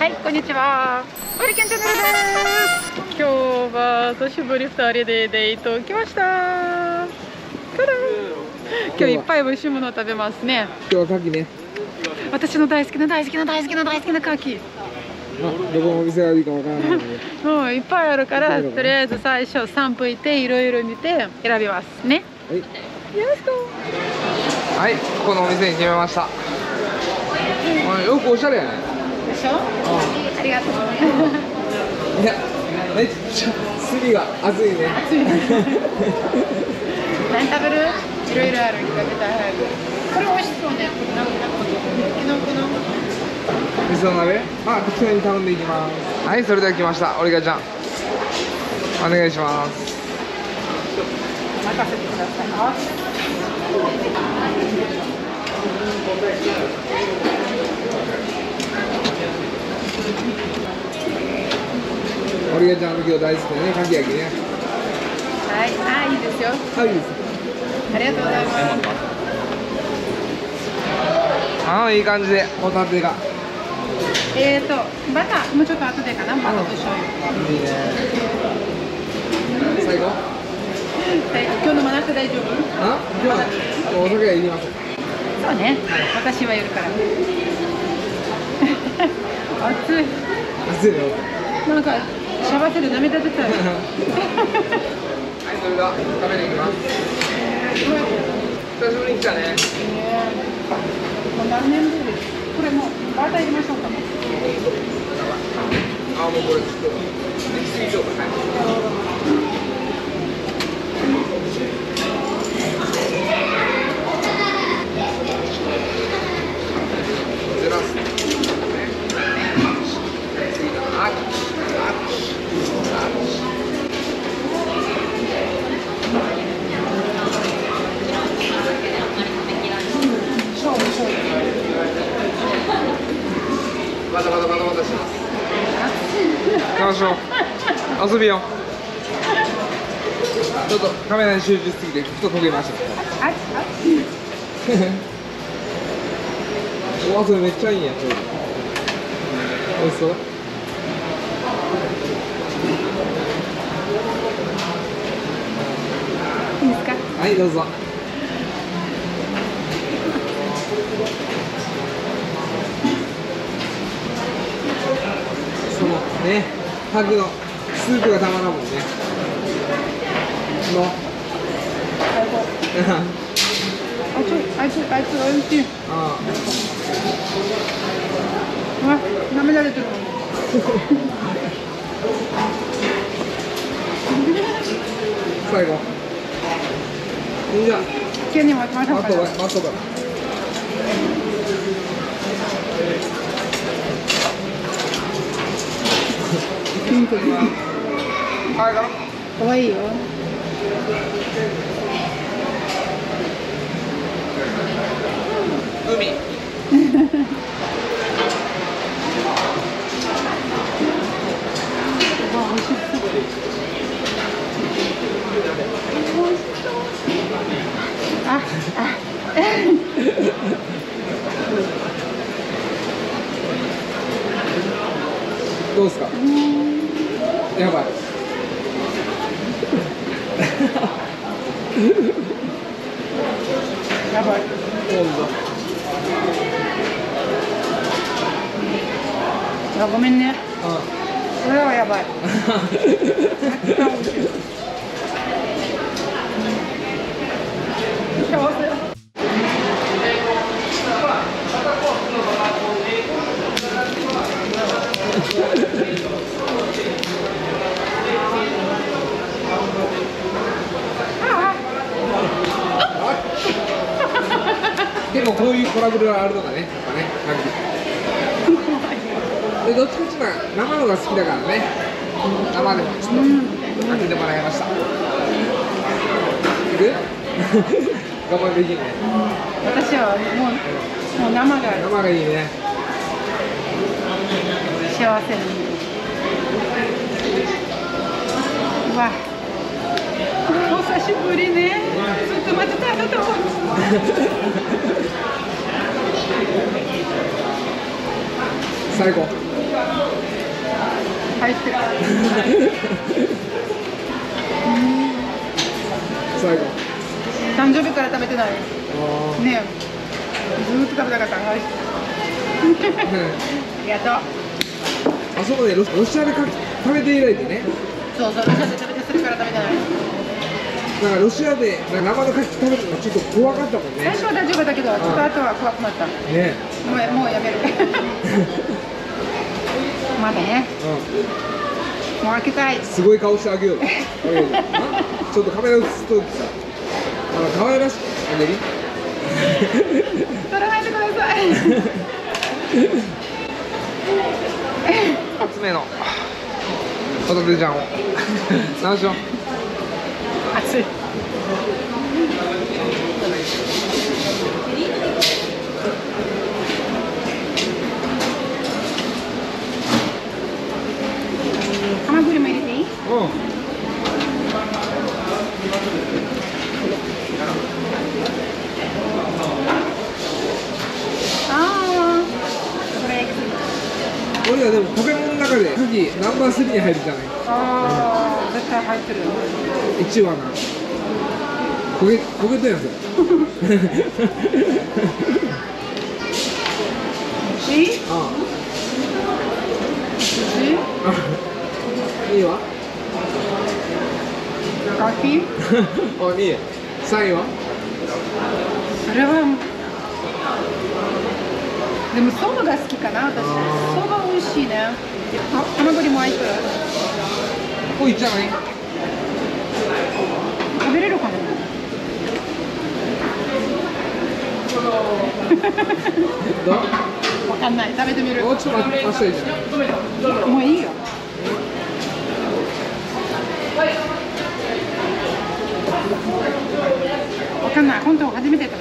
はい、こんにちは。ホリケンチャンネルです。今日は久しぶり二人でデート来ました。今日いっぱい美味しいものを食べますね。今日は牡蠣ね。私の大好きな大好きな大好きな大好きな牡蠣。あ、どこのお店がいいかわからない。も ういっぱいあるから、とりあえず最初散歩行っていろいろ見て選びますね。はい。よろしく。はい、このお店に決めました。あよくおしゃれやね。でしょ？ありがとうね。いや、めっちゃ炭が熱いね。暑いね何食べるいろいろある食べたい早くこれ美味しそうねなんかキノコの？味噌鍋？あ、適当に頼んでいきます。はい、それでは来ました。オリガちゃん。お願いします。任せてくださいオリガちゃんの今日大好きなね、かき焼きね。はい。あいいですよ。はい、いいです。ありがとうございます。ああ、いい感じで、ホタテが。えーとバターもうちょっと後でかな。バターと醤油。いいね。最後？はい。今日飲まなくて大丈夫？あ、今日は？お酒はいりません。そうね。私はやるから。熱い。熱いよ。なんかシャバせで涙出たよ。はい、それでは食べに行きます。久しぶりに来たね。もう何年ぶり？これもうバター入れましょうか。あ、もうこれちょっと、行き過ぎちゃうかね。ずらす。次だ。あっ、あっ、あっ。醤油醤油バタバタバタバタします。行きましょう。遊びよう。ちょっとカメラに集中しすぎて、ふと焦げました。あ あお、それめっちゃいいんや。美味しそう。いいですか？はい、どうぞ。そのね、ハグのスープがたまらんもんね。の。あいつあいつあいつおいしいあうわ涙出てるあ、最後。じゃあ、たマットが、マットが。ピンクではい、かな。かわいいよ海。ああどうですか。やばい。やばい温度。あごめんね。これはやばいめ っちゃ美味しい幸せ結構こういうトラブルがあるのがね、やっぱね、でどっちかっていうと生のが好きだからね、生でもちょっと開けてもらいました。いく 我慢できんね。私はもうもう生が生がいいね。幸せに。うわ。お 久しぶりね。ずっと待ってたあなたを最高入ってる。最高誕生日から食べてない。あねずーっと食べたかったありが と。うあそこでロロシアでか食べていただいてね。そうそうロシアで食べてするから食べてない。なんかロシアで生の牡蠣食べるのちょっと怖かったもんね。最初は大丈夫だけどちょっと後は怖くなったもねうもうやめる。まだね。うもう開けたい。んすごい顔してあげよう。ちょっとカメラ映すときさ。あの可愛らしいあねり取らないでください。厚めの。ホタテちゃんを。何しよう？熱いハマグリも入れていいうんああこれ俺らでも食べ物の中でナンバー3に入るじゃない。ああ絶対入ってる1はな。焦げ焦げたやついい？あいいあいいわ。カキ？あいい3位は？それはでもそばが好きかな私味しいね。あハマグリも入ってるこれいっちゃない食べれるかな？わかんない。食べてみる。もうちょっといいじゃんもういいよ。わかんない。本当初めて食べた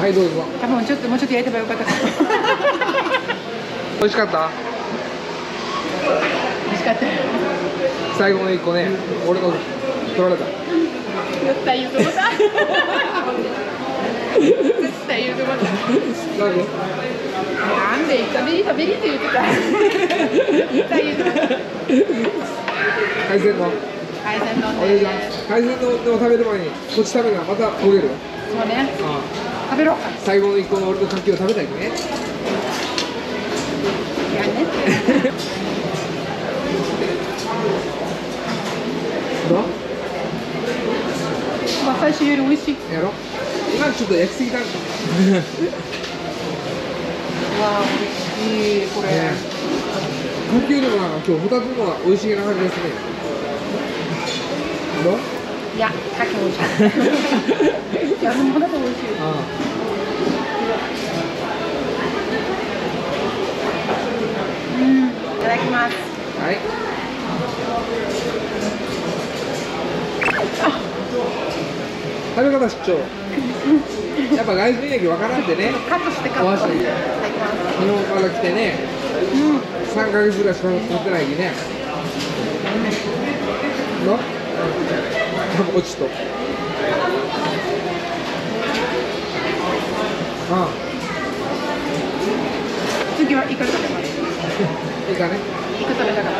はいどうぞ。多分ちょっともうちょっと焼いてばよかった。美味しかった？美味しかった。最後の1個ね俺の取られた。絶対言うと思った絶対言うなんで食べり食べりって言ってた。絶対言うと思った海鮮丼。海鮮丼海鮮丼でも食べる前にこっち食べるからまた焦げる？よそうね最後の1個の俺の牡蠣を食べたいね。いやねどう？まあ最初より美味しい。やろ今ちょっと焼きすぎたわあいいこれ、ね牡蠣よりもなんか今日2つのが美味しげな感じですねどう？いや牡蠣美味しい。いやでもだと美味しいあういただきます。あはい。食べ方出張 やっぱ外人歴わからんでね。カットしてカット。日本から来てね。うん。3ヶ月ぐらいしか経ってないきね。の？多分落ちと。あ次はイカ食べます？あいいかね。イカ食べたかっ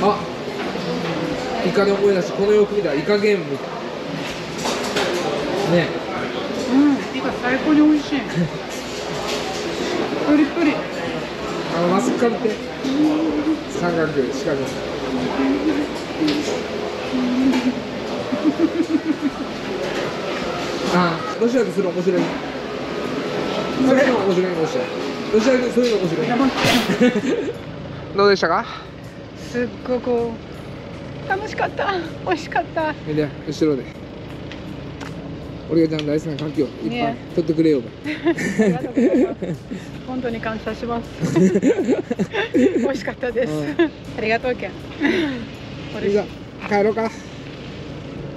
た？あ。イカで思い出しこの洋服見たらイカゲーム。ね。うんイカ最高に美味しい。プリプリ。あのマスカルって三角四角 あロシアでそれ面白いそれの面白いロシアロシアでそういうの面白い。生どうでしたか？すっごく楽しかった。美味しかった。見て後ろで。俺がちゃん大好きな牡蠣をいっぱいね取ってくれよありがとうございます。本当に感謝します。美味しかったです。うん。ありがとうけん。じゃあ帰ろうか。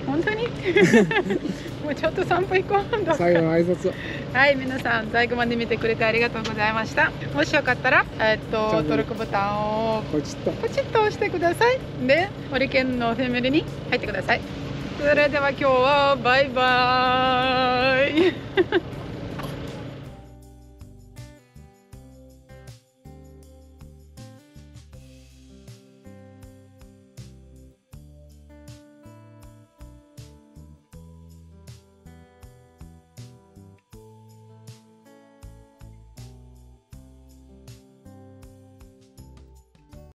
本当に？もうちょっと散歩行こう。最後の挨拶。はい皆さん最後まで見てくれてありがとうございました。もしよかったらえっと登録ボタンをポチッと。ポチッと押してください。でホリケンのファミリーに入ってください。それでは今日はバイバーイ